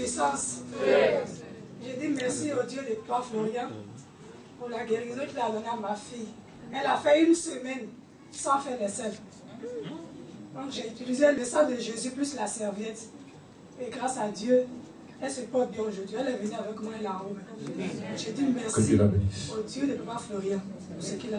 puissance. Je dis merci au Dieu de toi, Florian pour la guérison qu'il a donnée à ma fille. Elle a fait une semaine sans faire les selles. Donc j'ai utilisé le sang de Jésus plus la serviette. Et grâce à Dieu, elle se porte bien aujourd'hui. Elle est venue avec moi là-haut. Je dis Que merci au Dieu de Papa Florian pour ce qu'il a fait.